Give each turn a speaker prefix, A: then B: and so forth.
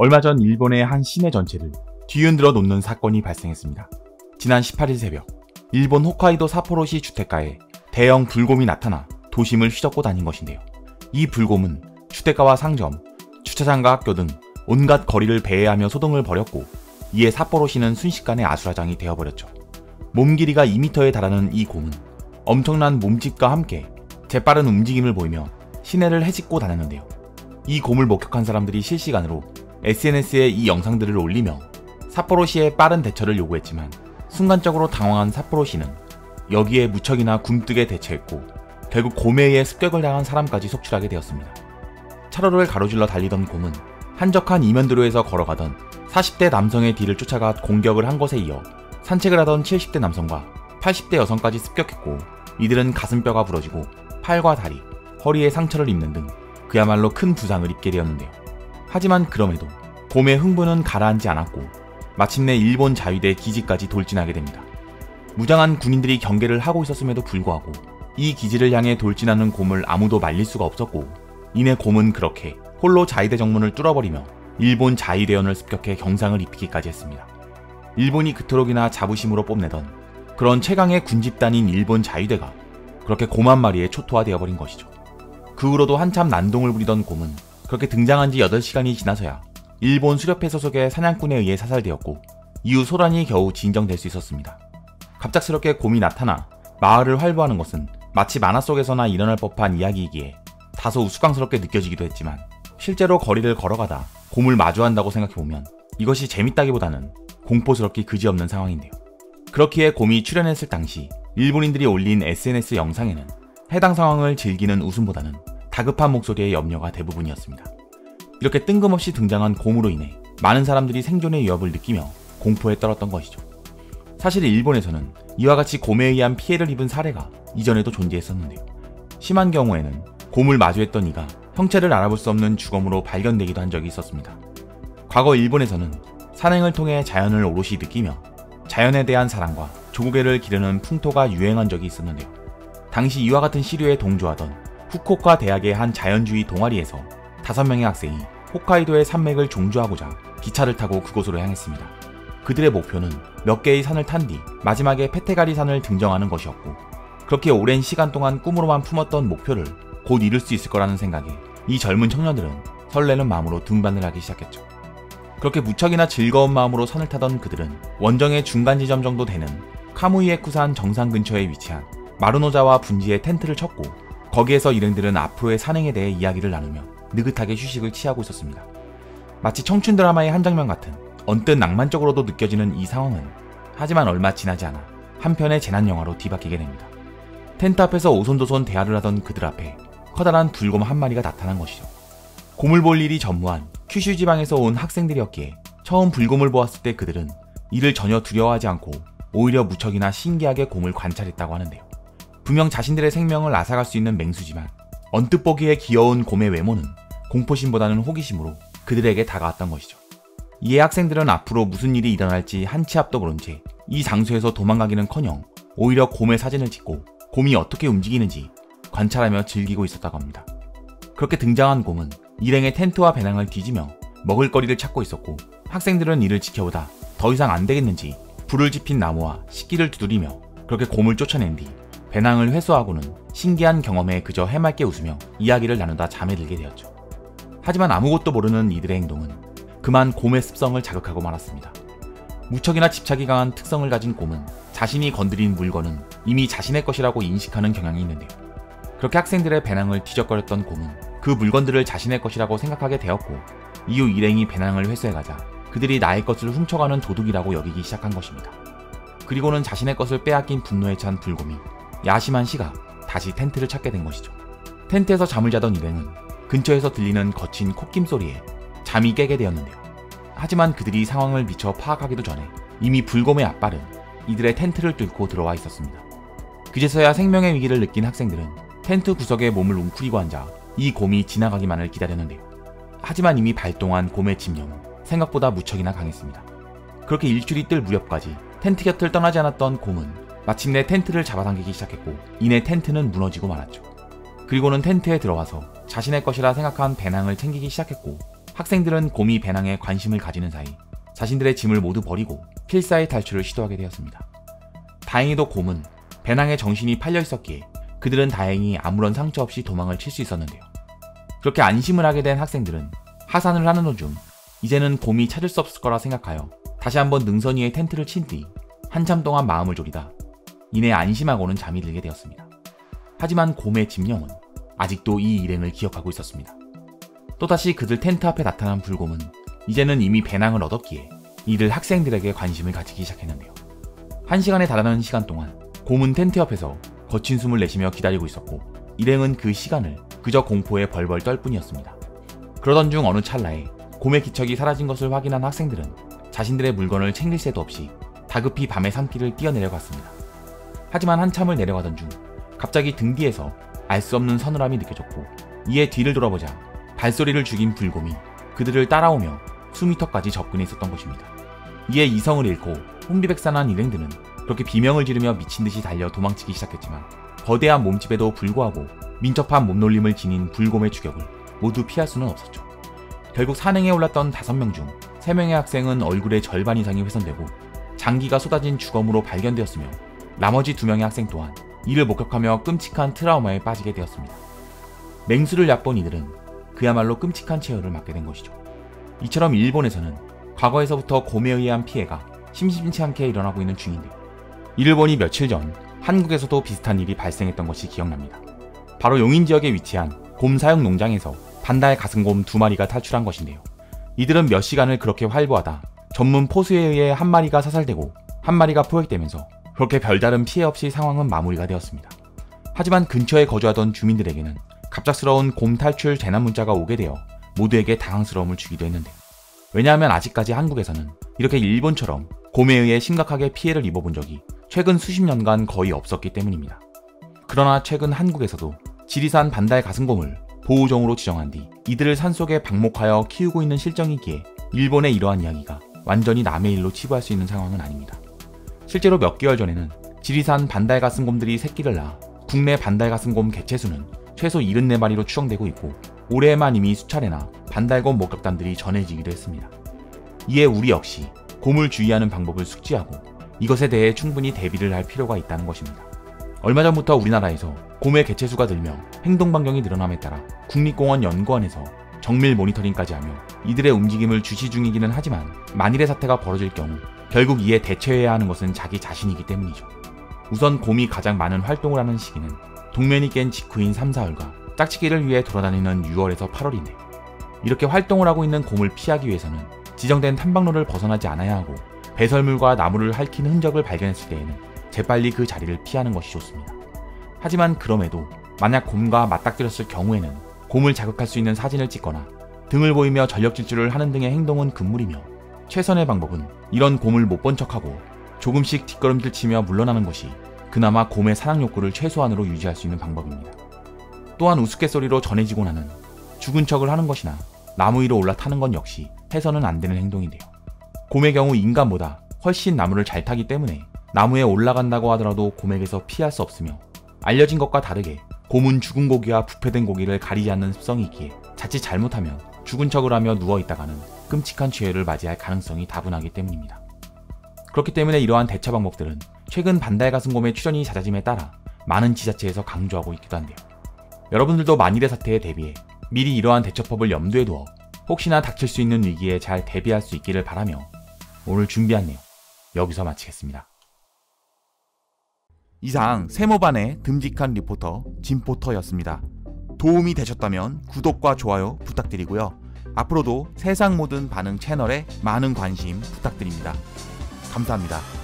A: 얼마 전 일본의 한 시내 전체를 뒤흔들어 놓는 사건이 발생했습니다. 지난 18일 새벽, 일본 홋카이도 사포로시 주택가에 대형 불곰이 나타나 도심을 휘젓고 다닌 것인데요. 이 불곰은 주택가와 상점, 주차장과 학교 등 온갖 거리를 배회하며 소동을 벌였고 이에 사포로시는 순식간에 아수라장이 되어버렸죠. 몸 길이가 2m에 달하는 이 곰은 엄청난 몸집과 함께 재빠른 움직임을 보이며 시내를 헤집고 다녔는데요. 이 곰을 목격한 사람들이 실시간으로 SNS에 이 영상들을 올리며 사포로시의 빠른 대처를 요구했지만 순간적으로 당황한 사포로시는 여기에 무척이나 굼뜨게 대처했고 결국 곰에 의해 습격을 당한 사람까지 속출하게 되었습니다. 차로를 가로질러 달리던 곰은 한적한 이면도로에서 걸어가던 40대 남성의 뒤를 쫓아가 공격을 한 것에 이어 산책을 하던 70대 남성과 80대 여성까지 습격했고 이들은 가슴뼈가 부러지고 팔과 다리, 허리에 상처를 입는 등 그야말로 큰 부상을 입게 되었는데요. 하지만 그럼에도 곰의 흥분은 가라앉지 않았고 마침내 일본 자위대 기지까지 돌진하게 됩니다. 무장한 군인들이 경계를 하고 있었음에도 불구하고 이 기지를 향해 돌진하는 곰을 아무도 말릴 수가 없었고 이내 곰은 그렇게 홀로 자위대 정문을 뚫어버리며 일본 자위대원을 습격해 경상을 입히기까지 했습니다. 일본이 그토록이나 자부심으로 뽐내던 그런 최강의 군집단인 일본 자위대가 그렇게 곰 한 마리에 초토화되어 버린 것이죠. 그 후로도 한참 난동을 부리던 곰은 그렇게 등장한 지 8시간이 지나서야 일본 수렵회 소속의 사냥꾼에 의해 사살되었고 이후 소란이 겨우 진정될 수 있었습니다. 갑작스럽게 곰이 나타나 마을을 활보하는 것은 마치 만화 속에서나 일어날 법한 이야기이기에 다소 우스꽝스럽게 느껴지기도 했지만 실제로 거리를 걸어가다 곰을 마주한다고 생각해보면 이것이 재밌다기보다는 공포스럽기 그지없는 상황인데요. 그렇기에 곰이 출연했을 당시 일본인들이 올린 SNS 영상에는 해당 상황을 즐기는 웃음보다는 다급한 목소리의 염려가 대부분이었습니다. 이렇게 뜬금없이 등장한 곰으로 인해 많은 사람들이 생존의 위협을 느끼며 공포에 떨었던 것이죠. 사실 일본에서는 이와 같이 곰에 의한 피해를 입은 사례가 이전에도 존재했었는데요. 심한 경우에는 곰을 마주했던 이가 형체를 알아볼 수 없는 주검으로 발견되기도 한 적이 있었습니다. 과거 일본에서는 산행을 통해 자연을 오롯이 느끼며 자연에 대한 사랑과 조국애를 기르는 풍토가 유행한 적이 있었는데요. 당시 이와 같은 시류에 동조하던 후쿠오카 대학의 한 자연주의 동아리에서 다섯 명의 학생이 홋카이도의 산맥을 종주하고자 기차를 타고 그곳으로 향했습니다. 그들의 목표는 몇 개의 산을 탄 뒤 마지막에 페테가리 산을 등정하는 것이었고 그렇게 오랜 시간 동안 꿈으로만 품었던 목표를 곧 이룰 수 있을 거라는 생각에 이 젊은 청년들은 설레는 마음으로 등반을 하기 시작했죠. 그렇게 무척이나 즐거운 마음으로 산을 타던 그들은 원정의 중간 지점 정도 되는 카무이에쿠산 정상 근처에 위치한 마루노자와 분지에 텐트를 쳤고 거기에서 일행들은 앞으로의 산행에 대해 이야기를 나누며 느긋하게 휴식을 취하고 있었습니다. 마치 청춘 드라마의 한 장면 같은 언뜻 낭만적으로도 느껴지는 이 상황은 하지만 얼마 지나지 않아 한편의 재난 영화로 뒤바뀌게 됩니다. 텐트 앞에서 오손도손 대화를 하던 그들 앞에 커다란 불곰 한 마리가 나타난 것이죠. 곰을 볼 일이 전무한 큐슈 지방에서 온 학생들이었기에 처음 불곰을 보았을 때 그들은 이를 전혀 두려워하지 않고 오히려 무척이나 신기하게 곰을 관찰했다고 하는데요. 분명 자신들의 생명을 앗아갈 수 있는 맹수지만 언뜻 보기에 귀여운 곰의 외모는 공포심보다는 호기심으로 그들에게 다가왔던 것이죠. 이에 학생들은 앞으로 무슨 일이 일어날지 한치 앞도 모른 채 이 장소에서 도망가기는커녕 오히려 곰의 사진을 찍고 곰이 어떻게 움직이는지 관찰하며 즐기고 있었다고 합니다. 그렇게 등장한 곰은 일행의 텐트와 배낭을 뒤지며 먹을거리를 찾고 있었고 학생들은 이를 지켜보다 더 이상 안 되겠는지 불을 지핀 나무와 식기를 두드리며 그렇게 곰을 쫓아낸 뒤 배낭을 회수하고는 신기한 경험에 그저 해맑게 웃으며 이야기를 나누다 잠에 들게 되었죠. 하지만 아무것도 모르는 이들의 행동은 그만 곰의 습성을 자극하고 말았습니다. 무척이나 집착이 강한 특성을 가진 곰은 자신이 건드린 물건은 이미 자신의 것이라고 인식하는 경향이 있는데요. 그렇게 학생들의 배낭을 뒤적거렸던 곰은 그 물건들을 자신의 것이라고 생각하게 되었고 이후 일행이 배낭을 회수해가자 그들이 나의 것을 훔쳐가는 도둑이라고 여기기 시작한 것입니다. 그리고는 자신의 것을 빼앗긴 분노에 찬 불곰이 야심한 시가 다시 텐트를 찾게 된 것이죠. 텐트에서 잠을 자던 일행은 근처에서 들리는 거친 콧김 소리에 잠이 깨게 되었는데요. 하지만 그들이 상황을 미처 파악하기도 전에 이미 불곰의 앞발은 이들의 텐트를 뚫고 들어와 있었습니다. 그제서야 생명의 위기를 느낀 학생들은 텐트 구석에 몸을 웅크리고 앉아 이 곰이 지나가기만을 기다렸는데요. 하지만 이미 발동한 곰의 집념은 생각보다 무척이나 강했습니다. 그렇게 일주일이 뜰 무렵까지 텐트 곁을 떠나지 않았던 곰은 마침내 텐트를 잡아당기기 시작했고 이내 텐트는 무너지고 말았죠. 그리고는 텐트에 들어와서 자신의 것이라 생각한 배낭을 챙기기 시작했고 학생들은 곰이 배낭에 관심을 가지는 사이 자신들의 짐을 모두 버리고 필사의 탈출을 시도하게 되었습니다. 다행히도 곰은 배낭에 정신이 팔려 있었기에 그들은 다행히 아무런 상처 없이 도망을 칠 수 있었는데요. 그렇게 안심을 하게 된 학생들은 하산을 하는 도중 이제는 곰이 찾을 수 없을 거라 생각하여 다시 한번 능선 위에 텐트를 친 뒤 한참 동안 마음을 졸이다 이내 안심하고는 잠이 들게 되었습니다. 하지만 곰의 집념은 아직도 이 일행을 기억하고 있었습니다. 또다시 그들 텐트 앞에 나타난 불곰은 이제는 이미 배낭을 얻었기에 이들 학생들에게 관심을 가지기 시작했는데요. 한 시간에 달하는 시간 동안 곰은 텐트 옆에서 거친 숨을 내쉬며 기다리고 있었고 일행은 그 시간을 그저 공포에 벌벌 떨 뿐이었습니다. 그러던 중 어느 찰나에 곰의 기척이 사라진 것을 확인한 학생들은 자신들의 물건을 챙길 새도 없이 다급히 밤의 산길을 뛰어내려갔습니다. 하지만 한참을 내려가던 중 갑자기 등 뒤에서 알 수 없는 서늘함이 느껴졌고 이에 뒤를 돌아보자 발소리를 죽인 불곰이 그들을 따라오며 수미터까지 접근해 있었던 것입니다. 이에 이성을 잃고 혼비백산한 일행들은 그렇게 비명을 지르며 미친 듯이 달려 도망치기 시작했지만 거대한 몸집에도 불구하고 민첩한 몸놀림을 지닌 불곰의 추격을 모두 피할 수는 없었죠. 결국 산행에 올랐던 5명 중 3명의 학생은 얼굴의 절반 이상이 훼손되고 장기가 쏟아진 주검으로 발견되었으며 나머지 2명의 학생 또한 이를 목격하며 끔찍한 트라우마에 빠지게 되었습니다. 맹수를 얕본 이들은 그야말로 끔찍한 체험을 맞게 된 것이죠. 이처럼 일본에서는 과거에서부터 곰에 의한 피해가 심심치 않게 일어나고 있는 중인데 이를 보니 며칠 전 한국에서도 비슷한 일이 발생했던 것이 기억납니다. 바로 용인 지역에 위치한 곰 사육 농장에서 반달 가슴곰 두 마리가 탈출한 것인데요. 이들은 몇 시간을 그렇게 활보하다 전문 포수에 의해 한 마리가 사살되고 한 마리가 포획되면서 그렇게 별다른 피해 없이 상황은 마무리가 되었습니다. 하지만 근처에 거주하던 주민들에게는 갑작스러운 곰 탈출 재난 문자가 오게 되어 모두에게 당황스러움을 주기도 했는데 왜냐하면 아직까지 한국에서는 이렇게 일본처럼 곰에 의해 심각하게 피해를 입어본 적이 최근 수십 년간 거의 없었기 때문입니다. 그러나 최근 한국에서도 지리산 반달 가슴곰을 보호종으로 지정한 뒤 이들을 산속에 방목하여 키우고 있는 실정이기에 일본의 이러한 이야기가 완전히 남의 일로 치부할 수 있는 상황은 아닙니다. 실제로 몇 개월 전에는 지리산 반달 가슴곰들이 새끼를 낳아 국내 반달 가슴곰 개체수는 최소 74마리로 추정되고 있고 올해에만 이미 수차례나 반달곰 목격담들이 전해지기도 했습니다. 이에 우리 역시 곰을 주의하는 방법을 숙지하고 이것에 대해 충분히 대비를 할 필요가 있다는 것입니다. 얼마 전부터 우리나라에서 곰의 개체수가 늘며 행동 반경이 늘어남에 따라 국립공원 연구원에서 정밀 모니터링까지 하며 이들의 움직임을 주시 중이기는 하지만 만일의 사태가 벌어질 경우 결국 이에 대처해야 하는 것은 자기 자신이기 때문이죠. 우선 곰이 가장 많은 활동을 하는 시기는 동면이 깬 직후인 3, 4월과 짝짓기를 위해 돌아다니는 6월에서 8월인데 이렇게 활동을 하고 있는 곰을 피하기 위해서는 지정된 탐방로를 벗어나지 않아야 하고 배설물과 나무를 핥힌 흔적을 발견했을 때에는 재빨리 그 자리를 피하는 것이 좋습니다. 하지만 그럼에도 만약 곰과 맞닥뜨렸을 경우에는 곰을 자극할 수 있는 사진을 찍거나 등을 보이며 전력 질주를 하는 등의 행동은 금물이며 최선의 방법은 이런 곰을 못 본 척하고 조금씩 뒷걸음질 치며 물러나는 것이 그나마 곰의 사냥 욕구를 최소한으로 유지할 수 있는 방법입니다. 또한 우스갯소리로 전해지고 나는 죽은 척을 하는 것이나 나무 위로 올라타는 건 역시 해서는 안 되는 행동인데요. 곰의 경우 인간보다 훨씬 나무를 잘 타기 때문에 나무에 올라간다고 하더라도 곰에게서 피할 수 없으며 알려진 것과 다르게 곰은 죽은 고기와 부패된 고기를 가리지 않는 습성이 있기에 자칫 잘못하면 죽은 척을 하며 누워있다가는 끔찍한 죄를 맞이할 가능성이 다분하기 때문입니다. 그렇기 때문에 이러한 대처 방법들은 최근 반달 가슴곰의 출현이 잦아짐에 따라 많은 지자체에서 강조하고 있기도 한데요. 여러분들도 만일의 사태에 대비해 미리 이러한 대처법을 염두에 두어 혹시나 닥칠 수 있는 위기에 잘 대비할 수 있기를 바라며 오늘 준비한 내용 여기서 마치겠습니다. 이상 세모반의 듬직한 리포터 진포터였습니다. 도움이 되셨다면 구독과 좋아요 부탁드리고요. 앞으로도 세상 모든 반응 채널에 많은 관심 부탁드립니다. 감사합니다.